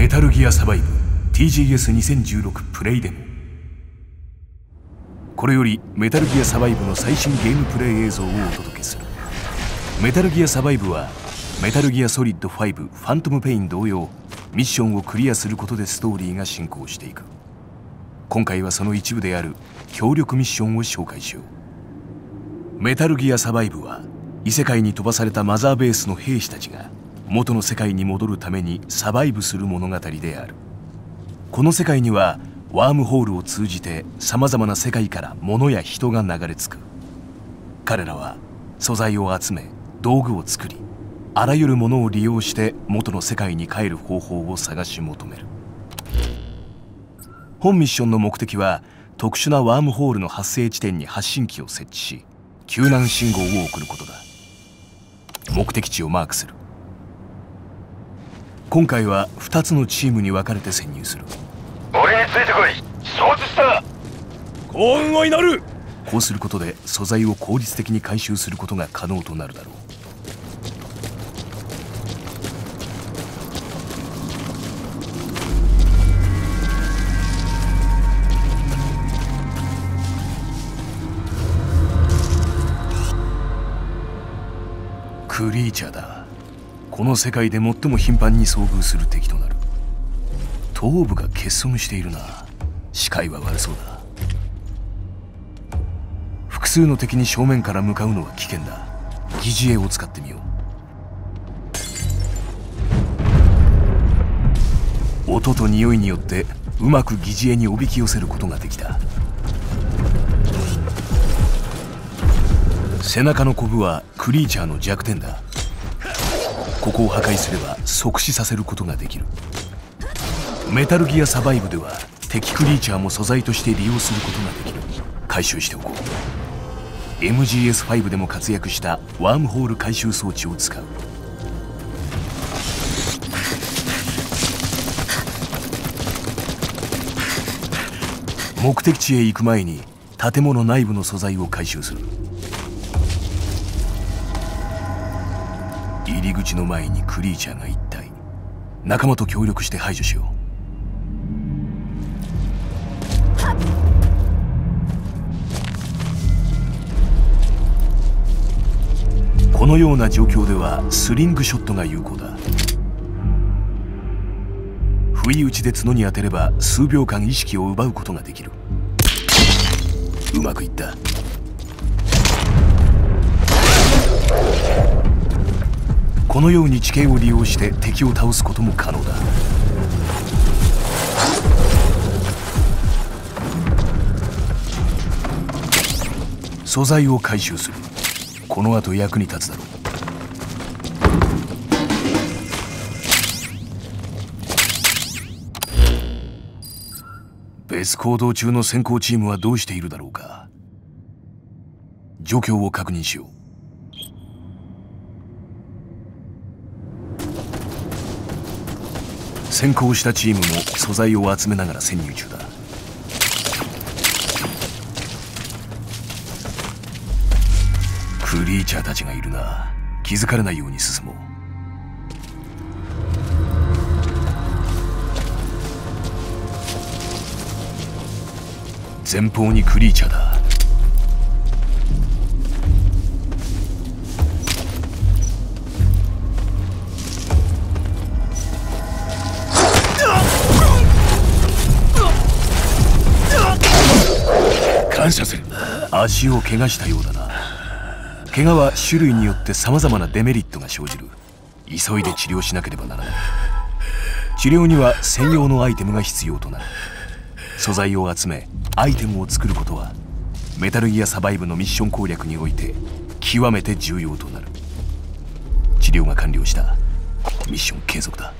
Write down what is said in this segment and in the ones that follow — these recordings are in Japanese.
メタルギアサバイブ TGS2016 プレイデモこれよりメタルギアサバイブの最新ゲームプレイ映像をお届けする。メタルギアサバイブはメタルギアソリッド5ファントムペイン同様ミッションをクリアすることでストーリーが進行していく。今回はその一部である協力ミッションを紹介しよう。メタルギアサバイブは異世界に飛ばされたマザーベースの兵士たちが元の世界に戻るためにサバイブする物語である。この世界にはワームホールを通じてさまざまな世界から物や人が流れ着く。彼らは素材を集め道具を作りあらゆるものを利用して元の世界に帰る方法を探し求める。本ミッションの目的は特殊なワームホールの発生地点に発信機を設置し救難信号を送ることだ。目的地をマークする。今回は2つのチームに分かれて潜入する。俺についてこい。承知した。幸運を祈る。こうすることで素材を効率的に回収することが可能となるだろう。クリーチャーだこの世界で最も頻繁に遭遇する敵となる。頭部が欠損しているな。視界は悪そうだ。複数の敵に正面から向かうのは危険だ。疑似餌を使ってみよう。音と匂いによってうまく疑似餌におびき寄せることができた。背中のコブはクリーチャーの弱点だ。ここを破壊すれば即死させることができる。メタルギアサバイブでは敵クリーチャーも素材として利用することができる。回収しておこう。MGS5 でも活躍したワームホール回収装置を使う。目的地へ行く前に建物内部の素材を回収する。入り口の前にクリーチャーが一体。仲間と協力して排除しよう。このような状況ではスリングショットが有効だ。不意打ちで角に当てれば数秒間意識を奪うことができる。うまくいった。このように地形を利用して敵を倒すことも可能だ。素材を回収する。この後役に立つだろう。別行動中の先行チームはどうしているだろうか。状況を確認しよう。先行したチームも素材を集めながら潜入中だ。クリーチャーたちがいるな。気づかれないように進もう。前方にクリーチャーだ。足を怪我したようだな。怪我は種類によって様々なデメリットが生じる。急いで治療しなければならない。治療には専用のアイテムが必要となる。素材を集めアイテムを作ることはメタルギアサバイブのミッション攻略において極めて重要となる。治療が完了した。ミッション継続だ。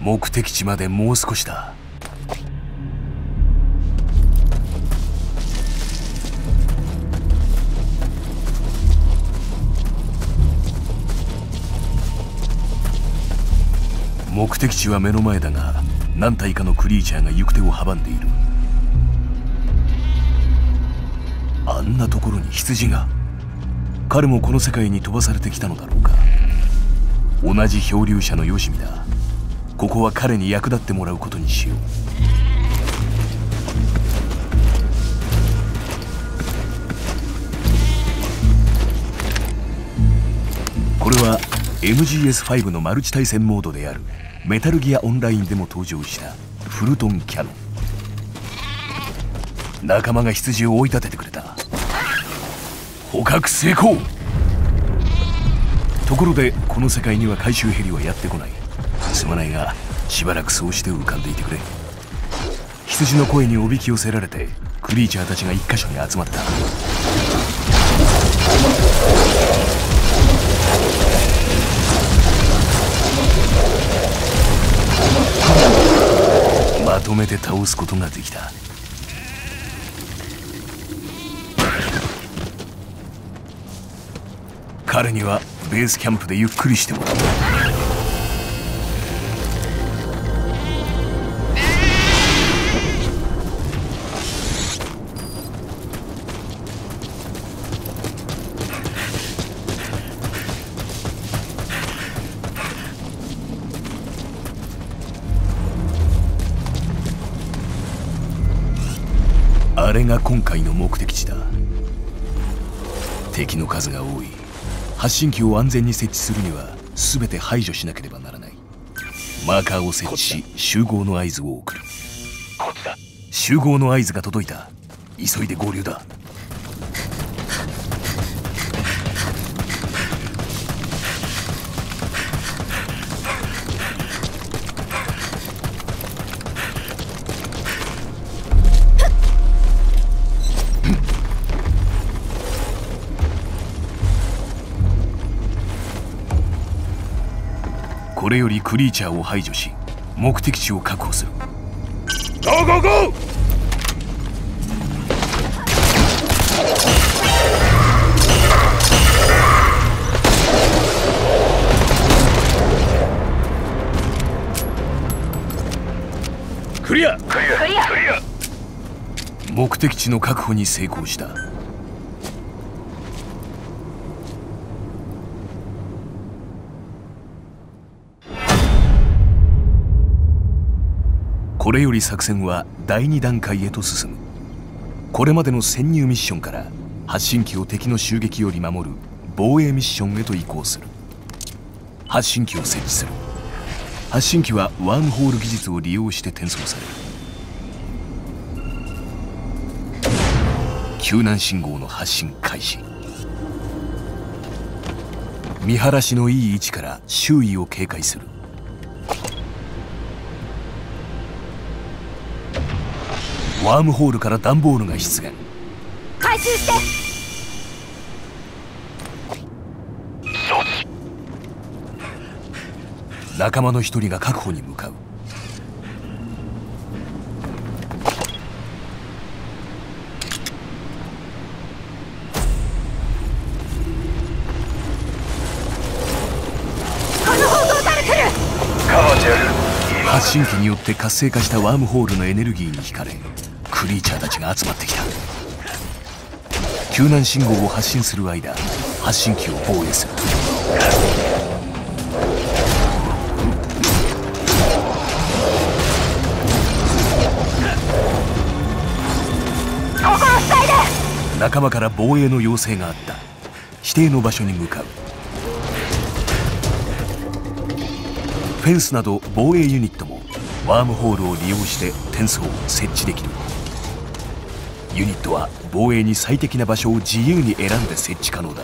目的地までもう少しだ。目的地は目の前だが何体かのクリーチャーが行く手を阻んでいる。あんなところに羊が彼もこの世界に飛ばされてきたのだろうか。同じ漂流者のよしみだ。ここは彼に役立ってもらうことにしよう。これは MGS5 のマルチ対戦モードである。メタルギアオンラインでも登場したフルトンキャノン仲間が羊を追い立ててくれた。捕獲成功。ところでこの世界には回収ヘリはやってこない。すまないがしばらくそうして浮かんでいてくれ。羊の声におびき寄せられてクリーチャーたちが一箇所に集まった。とめて倒すことができた。彼にはベースキャンプでゆっくりしてもらう。れが今回の目的地だ？敵の数が多い。発信機を安全に設置するには全て排除しなければならない。マーカーを設置し集合の合図を送る。こっちだ。集合の合図が届いた。急いで合流だれよりクリーチャーを排除し目的地を確保する。ゴーゴーゴー!クリアクリア!クリア!目的地の確保に成功したこれより作戦は第2段階へと進む。これまでの潜入ミッションから発信機を敵の襲撃より守る防衛ミッションへと移行する。発信機を設置する。発信機はワームホール技術を利用して転送される。救難信号の発信開始。見晴らしのいい位置から周囲を警戒する。ワームホールから段ボールが出現。回収して。仲間の一人が確保に向かう今発信機によって活性化したワームホールのエネルギーに惹かれクリーチャーたちが集まってきた。救難信号を発信する間発信機を防衛する。仲間から防衛の要請があった。指定の場所に向かう。フェンスなど防衛ユニットもワームホールを利用して転送を設置できる。ユニットは防衛に最適な場所を自由に選んで設置可能だ。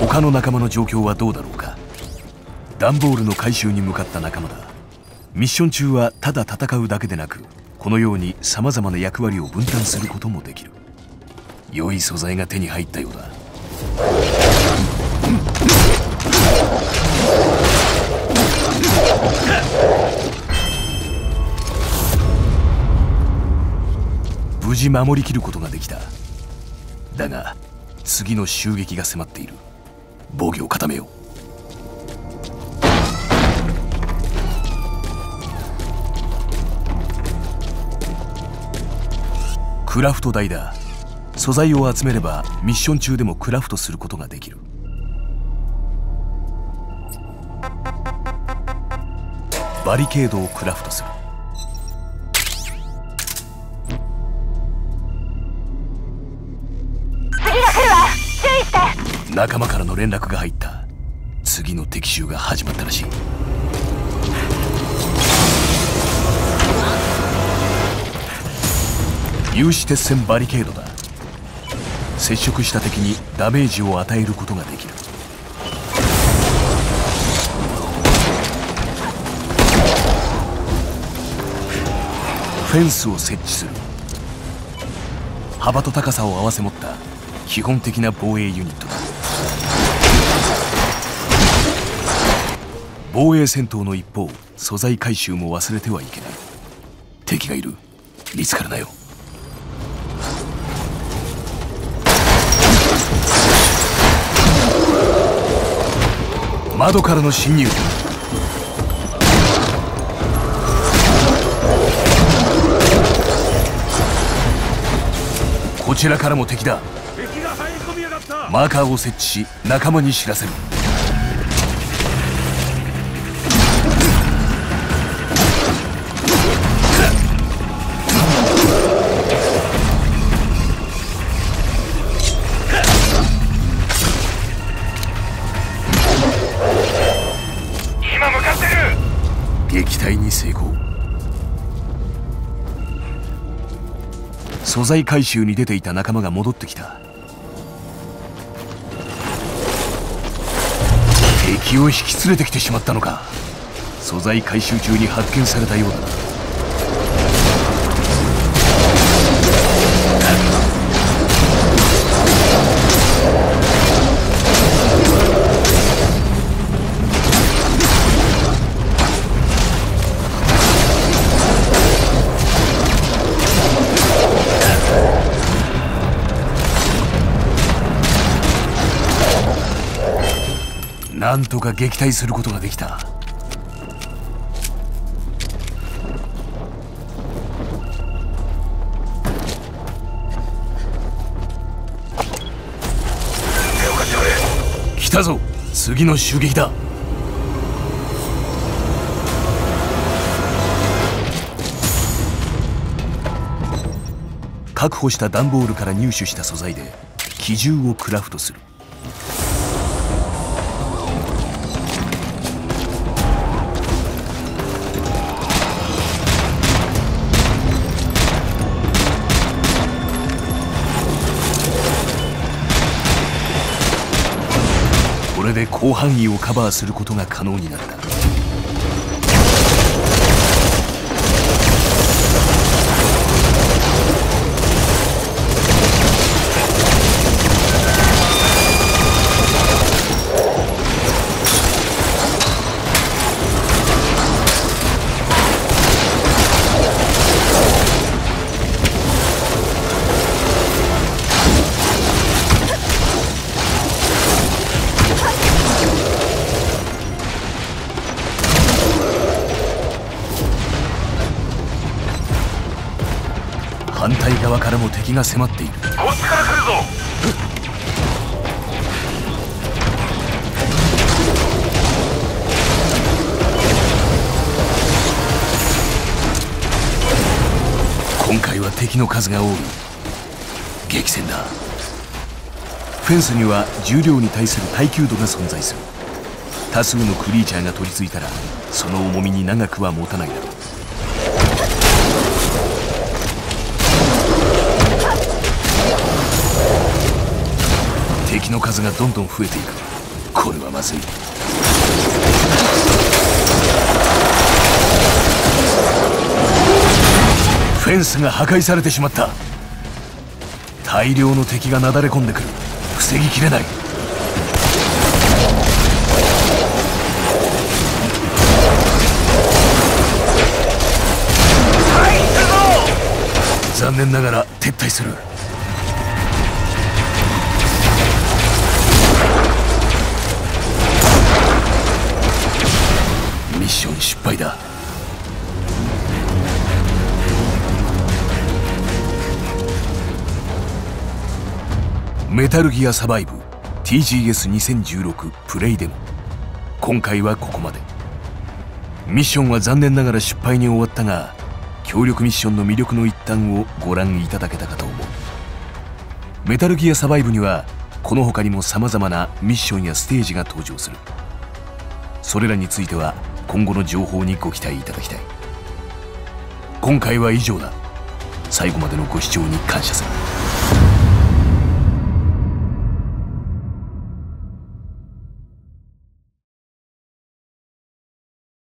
他の仲間の状況はどうだろうか。段ボールの回収に向かった仲間だ。ミッション中はただ戦うだけでなくこのようにさまざまな役割を分担することもできる。良い素材が手に入ったようだ。無事守りきることができた。だが次の襲撃が迫っている。防御を固めよう。クラフト台だ。素材を集めればミッション中でもクラフトすることができる。バリケードをクラフトする。次が来るわ注意して。仲間からの連絡が入った。次の敵襲が始まったらしい。有刺鉄線バリケードだ。接触した敵にダメージを与えることができるフェンスを設置する。幅と高さを合わせ持った基本的な防衛ユニットだ。防衛戦闘の一方素材回収も忘れてはいけない。敵がいる。見つからなよ。窓からの侵入。こちらからも敵だ。敵が入り込みやがった。マーカーを設置し仲間に知らせる素材回収に出ていた仲間が戻ってきた。敵を引き連れてきてしまったのか。素材回収中に発見されたようだな。なんとか撃退することができた。来たぞ。次の襲撃だ。確保した段ボールから入手した素材で機銃をクラフトする。広範囲をカバーすることが可能になった。反対側からも敵が迫っている。こっちから来るぞ。今回は敵の数が多い。激戦だ。フェンスには重量に対する耐久度が存在する。多数のクリーチャーが取り付いたらその重みに長くは持たないだろう数がどんどん増えていく。これはまずい。フェンスが破壊されてしまった。大量の敵がなだれ込んでくる。防ぎきれない。残念ながら撤退する失敗だ。メタルギアサバイブ TGS2016 プレイデモ。今回はここまで。ミッションは残念ながら失敗に終わったが協力ミッションの魅力の一端をご覧いただけたかと思う。メタルギアサバイブにはこの他にも様々なミッションやステージが登場する。それらについては今後の情報にご期待いただきたい。今回は以上だ。最後までのご視聴に感謝する。